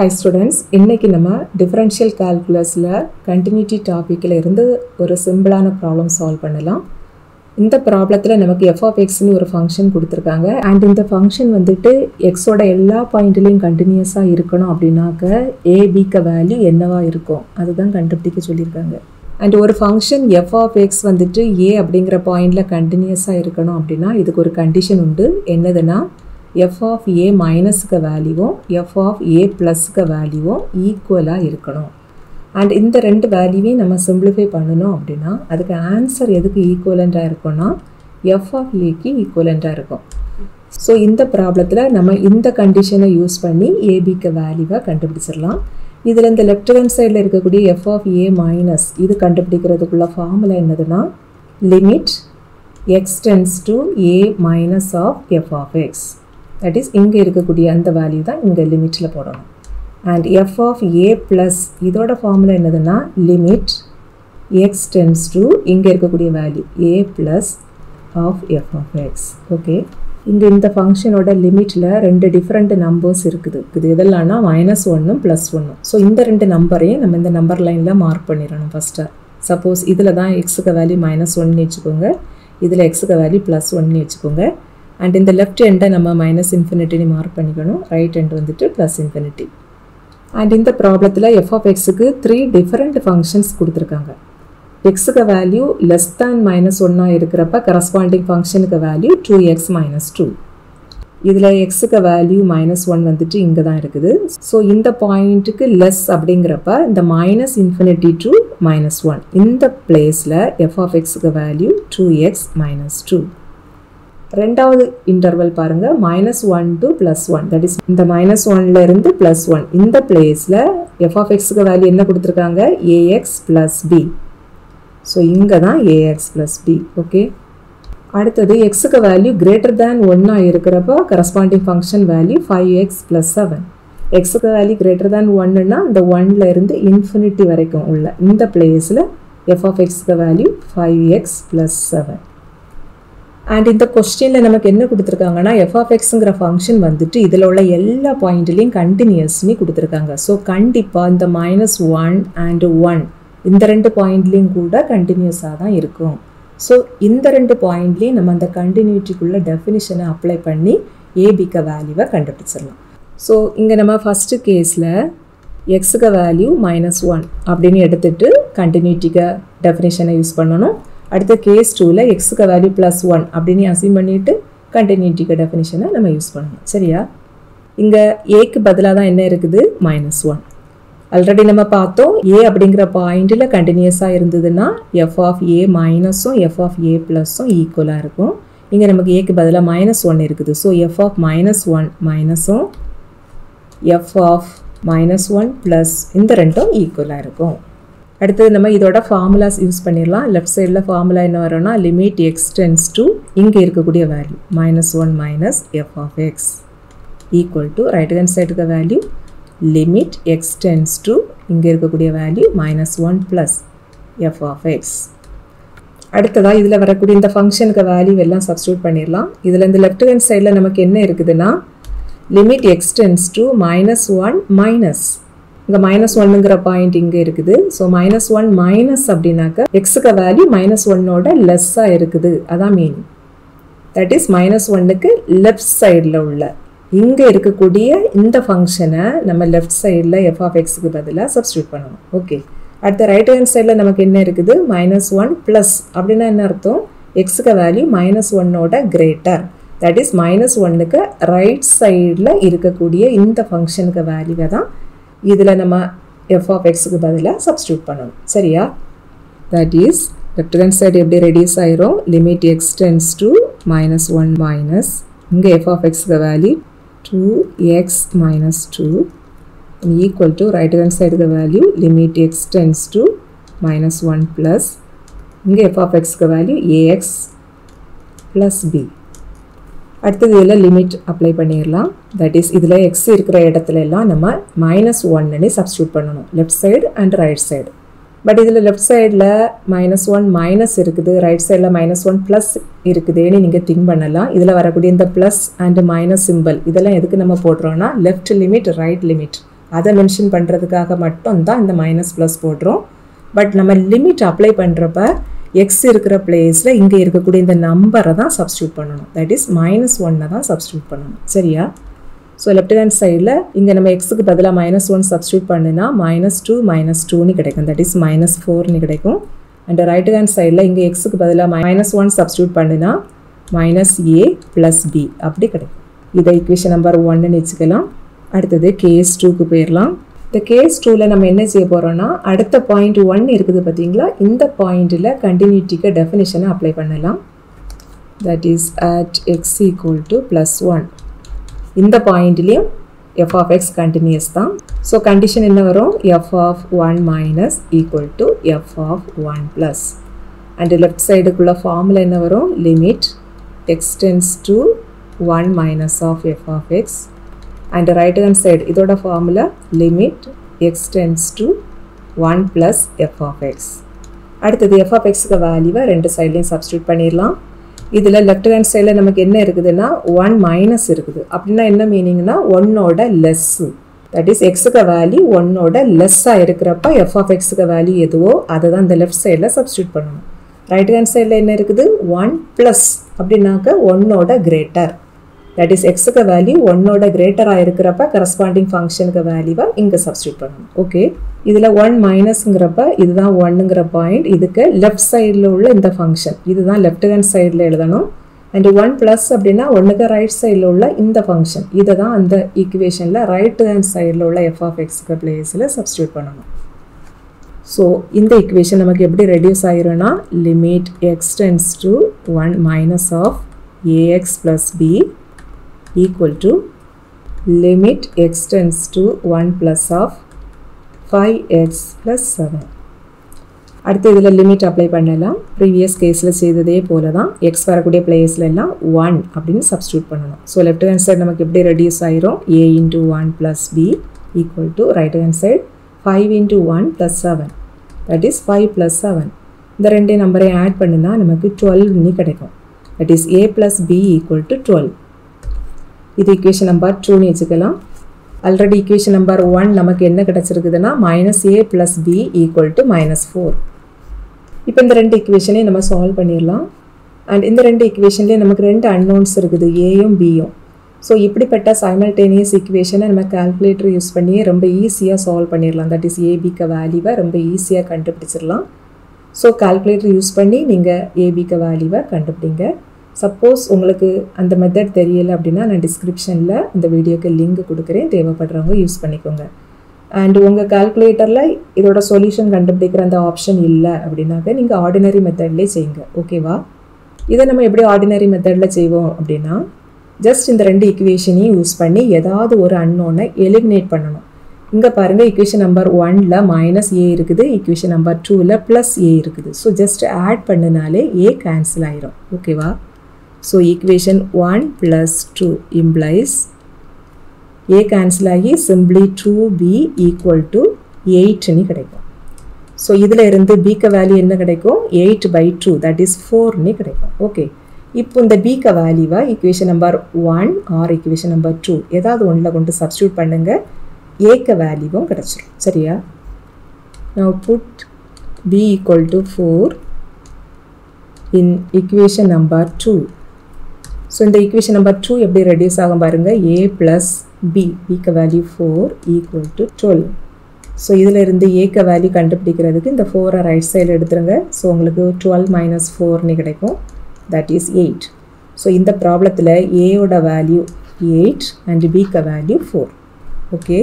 High students இன்றைக்கி நம்ம differential கால்குலஸில் கண்டினியூட்டி டாப்பிக்கில் இருந்து ஒரு சிம்பிளான ப்ராப்ளம் சால்வ் பண்ணலாம். இந்த ப்ராப்ளத்தில் நமக்கு எஃப் ஒரு ஃபங்க்ஷன் கொடுத்துருக்காங்க. அண்ட் இந்த ஃபங்க்ஷன் வந்துட்டு எக்ஸோட எல்லா பாயிண்ட்லேயும் கண்டினியூஸாக இருக்கணும் அப்படின்னாக்க ஏபிக்க வேல்யூ என்னவாக இருக்கும்? அதுதான் கண்டுபிடிக்க சொல்லியிருக்காங்க. அண்ட் ஒரு ஃபங்க்ஷன் எஃப் வந்துட்டு ஏ அப்படிங்கிற பாயிண்டில் கண்டினியூஸாக இருக்கணும் அப்படின்னா இதுக்கு ஒரு கண்டிஷன் உண்டு. என்னதுன்னா எஃப் ஆஃப் ஏ மைனஸுக்கு வேல்யூவும் எஃப் ஆஃப் ஏ ப்ளஸ்க்கு வேல்யூவும் ஈக்குவலாக இருக்கணும். அண்ட் இந்த ரெண்டு வேல்யூவையும் நம்ம சிம்பிளிஃபை பண்ணணும் அப்படின்னா அதுக்கு ஆன்சர் எதுக்கு ஈக்குவலண்ட்டாக இருக்கும்னா எஃப் ஆஃப் ஏக்கு ஈக்குவலண்ட்டாக இருக்கும். ஸோ இந்த ப்ராப்ளத்தில் நம்ம இந்த கண்டிஷனை யூஸ் பண்ணி ஏபிக்கு வேல்யூவை கண்டுபிடிச்சிடலாம். இதில் இந்த லெஃப்ட் ஹேண்ட் சைடில் இருக்கக்கூடிய எஃப் ஆஃப் ஏ மைனஸ் இது கண்டுபிடிக்கிறதுக்குள்ள ஃபார்முலா என்னதுன்னா limit x tends to A minus of f of x that is இங்கே இருக்கக்கூடிய அந்த வேல்யூ தான் இங்கே லிமிட்டில் போடணும். And f of A plus இதோட ஃபார்முலா என்னதுன்னா லிமிட் எக்ஸ் டென்ஸ் டு இங்கே இருக்கக்கூடிய value A plus of f of x okay இங்கே இந்த ஃபங்க்ஷனோட லிமிட்டில் ரெண்டு டிஃப்ரெண்ட் நம்பர்ஸ் இருக்குது. இது எதெல்லாம்னா மைனஸ் ஒன்றும் ப்ளஸ் ஒன்றும் ஸோ இந்த ரெண்டு நம்பரையும் நம்ம இந்த நம்பர் லைனில் மார்க் பண்ணிடணும் ஃபஸ்ட்டு சப்போஸ் இதில் தான் எக்ஸுக்கு வேல்யூ மைனஸ் ஒன்னு வச்சுக்கோங்க. இதில் எக்ஸுக்கு வேல்யூ ப்ளஸ் ஒன்னு வச்சுக்கோங்க. அண்ட் இந்த லெஃப்ட் எண்டை நம்ம மைனஸ் இன்ஃபினிட்டினி மார்க் பண்ணிக்கணும். ரைட் எண்ட் வந்துட்டு ப்ளஸ் இன்ஃபினிட்டி அண்ட் இந்த ப்ராப்ளத்தில் எஃப் ஆஃப் எக்ஸுக்கு த்ரீ டிஃப்ரெண்ட் ஃபங்க்ஷன்ஸ் கொடுத்துருக்காங்க. எக்ஸுக்கு வேல்யூ லெஸ் தேன் மைனஸ் ஒன்னாக இருக்கிறப்ப கரஸ்பாண்டிங் ஃபங்க்ஷனுக்கு value two x minus two இதில் எக்ஸுக்கு வேல்யூ மைனஸ் ஒன் வந்துட்டு இங்கே தான் இருக்குது. ஸோ இந்த பாயிண்ட்டுக்கு லெஸ் அப்படிங்கிறப்ப இந்த minus infinity to minus one இந்த பிளேஸில் எஃப் ஆஃப் எக்ஸுக்கு value two x minus two ரெண்டாவது இன்டர்வல் பாருங்கள் minus one to plus one that is இந்த மைனஸ் ஒன்ல இருந்து ப்ளஸ் ஒன் இந்த பிளேஸில் எஃப் எக்ஸுக்கு வேல்யூ என்ன கொடுத்துருக்காங்க? ஏஎக்ஸ் ப்ளஸ் பி ஸோ இங்கே தான் ஏஎக்ஸ் ப்ளஸ் பி ஓகே அடுத்தது எக்ஸுக்கு வேல்யூ கிரேட்டர் தேன் ஒன்னாக இருக்கிறப்போ corresponding function value five x plus seven எக்ஸுக்கு வேல்யூ கிரேட்டர் தேன் ஒன்னுனா இந்த ஒன்லேருந்து இன்ஃபினிட்டி வரைக்கும் உள்ள இந்த பிளேஸில் எஃப்ஆஃப் எக்ஸுக்கு value five x plus seven and இந்த கொஸ்டினில் நமக்கு என்ன கொடுத்துருக்காங்கன்னா எஃப் ஆஃப் எக்ஸுங்கிற ஃபங்க்ஷன் வந்துட்டு இதில் உள்ள எல்லா பாயிண்ட்லேயும் கண்டினியூஸ்னு கொடுத்துருக்காங்க. ஸோ கண்டிப்பாக இந்த மைனஸ் ஒன் அண்டு ஒன் இந்த ரெண்டு பாயிண்ட்லேயும் கூட கண்டினியூஸாக தான் இருக்கும். ஸோ இந்த ரெண்டு பாயிண்ட்லேயும் நம்ம அந்த கண்டினியூட்டிக்குள்ள டெஃபினிஷனை அப்ளை பண்ணி ஏபிக்க வேல்யூவை கண்டுபிடிச்சிடலாம். ஸோ இங்கே நம்ம ஃபஸ்ட்டு கேஸில் எக்ஸுக்கு வேல்யூ மைனஸ் ஒன் அப்படின்னு எடுத்துகிட்டு கண்டினியூட்டிக்கு டெஃபினிஷனை யூஸ் பண்ணணும். அடுத்த கேஸ் டூவில் எக்ஸுக்கு வேல்யூ ப்ளஸ் ஒன் அப்படின்னு அசீம் பண்ணிவிட்டு கண்டினியூட்டிக்கு டெஃபினிஷனை நம்ம யூஸ் பண்ணணும். சரியா? இங்கே ஏக்கு பதிலாக தான் என்ன இருக்குது? மைனஸ் ஒன் ஆல்ரெடி நம்ம பார்த்தோம் ஏ அப்படிங்கிற பாயிண்டில் கண்டினியூஸாக இருந்ததுன்னா எஃப் ஆஃப் ஏ மைனஸும் எஃப் ஆஃப் ஏ ப்ளஸும் ஈக்குவலாக இருக்கும். இங்கே நமக்கு ஏக்கு பதிலாக மைனஸ் ஒன் இருக்குது. So f of minus one மைனஸும் f of minus one plus இந்த ரெண்டும் ஈக்குவலாக இருக்கும். அடுத்தது நம்ம இதோட ஃபார்முலாஸ் யூஸ் பண்ணிடலாம். லெஃப்ட் சைடில் ஃபார்முலா என்ன வரும்னா லிமிட் எக்ஸ் டென்ஸ் டு இங்கே இருக்கக்கூடிய value minus one minus f of x equal to right hand சைடுக்கு value limit x tends to இங்கே இருக்கக்கூடிய value minus one plus f of x அடுத்ததாக இதில் வரக்கூடிய இந்த ஃபங்க்ஷனுக்கு வேல்யூ எல்லாம் சப்ஸ்டியூட் பண்ணிடலாம். இதில் இந்த லெஃப்ட் ஹேண்ட் சைடில் நமக்கு என்ன இருக்குதுன்னா limit x tends to minus one minus இங்கே மைனஸ் ஒன்னுங்கிற பாயிண்ட் இங்கே இருக்குது. ஸோ மைனஸ் ஒன் மைனஸ் அப்படின்னாக்க எக்ஸுக்கு வேல்யூ மைனஸ் ஒன்னோட லெஸ்ஸாக இருக்குது. அதான் மீனிங் தட் இஸ் மைனஸ் ஒன்னுக்கு லெஃப்ட் சைடில் உள்ள. இங்கே இருக்கக்கூடிய இந்த ஃபங்க்ஷனை நம்ம லெஃப்ட் சைடில் எஃப் ஆஃப் எக்ஸுக்கு பதிலாக சப்ஸ்டியூட் பண்ணணும். ஓகே அடுத்த ரைட் ஹேண்ட் சைடில் நமக்கு என்ன இருக்குது? மைனஸ் ஒன் ப்ளஸ் அப்படின்னா என்ன அர்த்தம்? எக்ஸுக்கு வேல்யூ மைனஸ் ஒன்னோட கிரேட்டர் தட் இஸ் மைனஸ் ஒன்னுக்கு ரைட் சைடில் இருக்கக்கூடிய இந்த ஃபங்க்ஷனுக்கு வேல்யூவை தான் இதில் நம்ம எஃப் ஆஃப் எக்ஸுக்கு பதிலாக சப்ஸ்டியூட் பண்ணணும். சரியா? That is left hand side எப்படி ரெடியூஸ் ஆயிரும்? Limit x tends to minus one minus இங்கே எஃப் ஆஃப் எக்ஸுக்கு value two x minus two equal to right hand சைடுக்கு value limit x tends to minus one plus இங்கே f of எக்ஸுக்கு value ax plus b அடுத்தது இதில் limit apply பண்ணிடலாம் that is இதில் X இருக்கிற இடத்துல எல்லாம் நம்ம மைனஸ் ஒன்னு சப்ஸ்டியூட் பண்ணணும். Left side and right side but இதில் லெஃப்ட் சைடில் மைனஸ் ஒன் மைனஸ் இருக்குது. ரைட் சைடில் மைனஸ் ஒன் ப்ளஸ் இருக்குதுன்னு நீங்கள் திங்க் பண்ணலாம். இதில் வரக்கூடிய இந்த ப்ளஸ் அண்ட் மைனஸ் சிம்பிள் இதெல்லாம் எதுக்கு நம்ம போடுறோன்னா லெஃப்ட் லிமிட் ரைட் லிமிட் அதை மென்ஷன் பண்ணுறதுக்காக மட்டும் தான் இந்த மைனஸ் ப்ளஸ் போடுறோம். பட் நம்ம லிமிட் அப்ளை பண்ணுறப்ப எக்ஸ் இருக்கிற பிளேஸில் இங்கே இருக்கக்கூடிய இந்த நம்பரை தான் சப்ஸ்டியூட் பண்ணணும். தட் இஸ் மைனஸ் ஒன்னை தான் சப்ஸ்டியூட் பண்ணணும். சரியா? ஸோ லெஃப்ட் ஹேண்ட் சைடில் இங்கே நம்ம எக்ஸுக்கு பதிலாக மைனஸ் ஒன் சப்ஸ்டியூட் பண்ணுனா மைனஸ் டூ மைனஸ் டூன்னு கிடைக்கும். தட் இஸ் மைனஸ் ஃபோர்னு கிடைக்கும். அண்ட் ரைட் ஹேண்ட் சைடில் இங்கே எக்ஸுக்கு பதிலாக மைனஸ் ஒன் சப்ஸ்டியூட் பண்ணுனா மைனஸ் ஏ ப்ளஸ் பி அப்படி கிடைக்கும். இதை இக்குவேஷன் நம்பர் ஒன்னு வச்சுக்கலாம். அடுத்தது கேஎஸ் டூக்கு போயிடலாம் இந்த கேஸ் டூவில் நம்ம என்ன செய்ய போகிறோம்னா அடுத்த பாயிண்ட் ஒன் இருக்குது பார்த்தீங்களா இந்த பாயிண்டில் கண்டினியூட்டிக்கு டெஃபினிஷனை அப்ளை பண்ணலாம். That is at x equal to plus one இந்த பாயிண்ட்லேயும் எஃப் ஆஃப் எக்ஸ் கண்டினியூஸ் தான். ஸோ கண்டிஷன் என்ன வரும்? F of one minus equal to f of one plus and left சைடுக்குள்ள ஃபார்மில் என்ன வரும்? Limit x tends to one minus of f of x and right hand side இதோட formula limit x tends to one plus f of x அடுத்தது f of வேல்யூவை ரெண்டு சைட்லையும் substitute பண்ணிடலாம். இதில் left hand சைடில் நமக்கு என்ன இருக்குதுன்னா ஒன் மைனஸ் இருக்குது. அப்படின்னா என்ன மீனிங்னா ஒன்னோட லெஸ்ஸு தட் இஸ் எக்ஸுக்கு வேல்யூ ஒன்னோட லெஸ்ஸாக இருக்கிறப்ப எஃப் ஆஃப் எக்ஸுக்கு வேல்யூ எதுவோ அதை தான் இந்த லெஃப்ட் சைடில் சப்ஸ்டியூட் பண்ணணும். ரைட் ஹேண்ட் சைடில் என்ன இருக்குது? ஒன் ப்ளஸ் அப்படின்னாக்க ஒன்னோட கிரேட்டர் தட் இஸ் எக்ஸுக்கு வேல்யூ ஒன்னோட கிரேட்டராக இருக்கிறப்ப கரஸ்பாண்டிங் ஃபங்க்ஷனுக்கு வேல்யூவை இங்கே சப்ஸ்டியூட் பண்ணணும். ஓகே இதில் ஒன் மைனஸ்ங்கிறப்ப இதுதான் ஒன்னுங்கிற பாயிண்ட் இதுக்கு லெஃப்ட் சைடில் உள்ள இந்த ஃபங்க்ஷன் இதுதான் லெஃப்ட் ஹேண்ட் சைடில் எழுதணும். அண்ட் ஒன் ப்ளஸ் அப்படின்னா ஒன்றுக்கு ரைட் சைடில் உள்ள இந்த ஃபங்க்ஷன் இதை தான் அந்த ஈக்குவேஷனில் ரைட் ஹேண்ட் சைடில் உள்ள எஃப் ஆஃப் எக்ஸுக்கு பிளேஸில் சப்ஸ்டியூட் பண்ணணும். ஸோ இந்த ஈக்குவேஷன் நமக்கு எப்படி reduce ஆயிரும்னா limit x tends to one minus of ax plus b equal to limit x tends to 1 plus of 5x plus 7 அடுத்து இதில் லிமிட் அப்ளை பண்ணலாம். ப்ரீவியஸ் கேஸில் செய்ததே போல தான் எக்ஸ் வரக்கூடிய பிளேஸில் எல்லாம் ஒன் அப்படின்னு சப்ஸ்டியூட் பண்ணணும் ஸோ லெஃப்ட் ஹேண்ட் சைடு நமக்கு எப்படி ரெடியூஸ் ஆயிரும்? A into one plus B equal to right hand side five into one plus seven that is five plus seven இந்த ரெண்டே நம்பரையும் ஆட் பண்ணுனா நமக்கு டுவெல்வ்னு கிடைக்கும். That is A plus B equal to twelve இது இக்குவேஷன் நம்பர் டூன்னு வச்சுக்கலாம். ஆல்ரெடி இக்குவேஷன் நம்பர் ஒன் நமக்கு என்ன கிடச்சிருக்குதுன்னா minus A plus B equal to minus four இப்போ இந்த ரெண்டு இக்குவேஷனையும் நம்ம சால்வ் பண்ணிடலாம். அண்ட் இந்த ரெண்டு இக்குவேஷன்லேயே நமக்கு ரெண்டு அன்னோன்ஸ் இருக்குது ஏயும் பியும் ஸோ இப்படிப்பட்ட சைமல்டேனியஸ் ஈக்குவேஷனை நம்ம கால்குலேட்டர் யூஸ் பண்ணி ரொம்ப ஈஸியாக சால்வ் பண்ணிடலாம். தட் இஸ் ஏபிக்க வேல்யூவை ரொம்ப ஈஸியாக கண்டுபிடிச்சிடலாம். ஸோ கால்குலேட்டர் யூஸ் பண்ணி நீங்கள் ஏபிக்க வேல்யூவை கண்டுபிடிங்க. சப்போஸ் உங்களுக்கு அந்த மெத்தட் தெரியலை அப்படின்னா நான் டிஸ்கிரிப்ஷனில் இந்த வீடியோக்கு லிங்க் கொடுக்குறேன். தேவைப்படுறவங்க யூஸ் பண்ணிக்கோங்க. அண்ட் உங்கள் கால்குலேட்டரில் இதோட சொல்யூஷன் கண்டுபிடிக்கிற அந்த ஆப்ஷன் இல்லை அப்படின்னாக்க நீங்கள் ஆர்டினரி மெத்தட்லேயே செய்யுங்க. ஓகேவா இதை நம்ம எப்படி ஆர்டினரி மெத்தடில் செய்வோம் அப்படின்னா ஜஸ்ட் இந்த ரெண்டு இக்குவேஷனையும் யூஸ் பண்ணி ஏதாவது ஒரு அன்னோனை எலிமினேட் பண்ணணும். இங்கே பாருங்கள் இக்குவேஷன் நம்பர் ஒனில் மைனஸ் ஏ இருக்குது இக்குவேஷன் நம்பர் டூவில் ப்ளஸ் ஏ இருக்குது. ஸோ ஜஸ்ட் ஆட் பண்ணினாலே ஏ கேன்சல் ஆயிரும். ஓகேவா so equation one plus two implies A cancel ஆகி simply two B equal to எயிட்னு கிடைக்கும். ஸோ இதில் இருந்து பிக்க வேல்யூ என்ன கிடைக்கும்? Eight by two that is ஃபோர்னு கிடைக்கும். ஓகே இப்போ இந்த பிக்க வா equation number one or equation number two ஏதாவது ஒன்றில் கொண்டு சப்ஸ்டியூட் பண்ணுங்கள் ஏக்க வேல்யூவும் கடைச்சிரும். சரியா? Now put B equal to four in equation number two so இந்த ஈக்குவேஷன் நம்பர் டூ எப்படி ரெடியூஸ் ஆகும் பாருங்கள் ஏ ப்ளஸ் பி பிக்க value four equal to twelve so இதில் இருந்து ஏக்க வேல்யூ கண்டுபிடிக்கிறதுக்கு இந்த ஃபோரை ரைட் சைடில் எடுத்துருங்க. ஸோ உங்களுக்கு டுவெல் மைனஸ் ஃபோர்னு கிடைக்கும். தட் இஸ் எயிட் ஸோ இந்த ப்ராப்ளத்தில் ஏயோட வேல்யூ எயிட் அண்ட் பிக்க வேல்யூ ஃபோர் ஓகே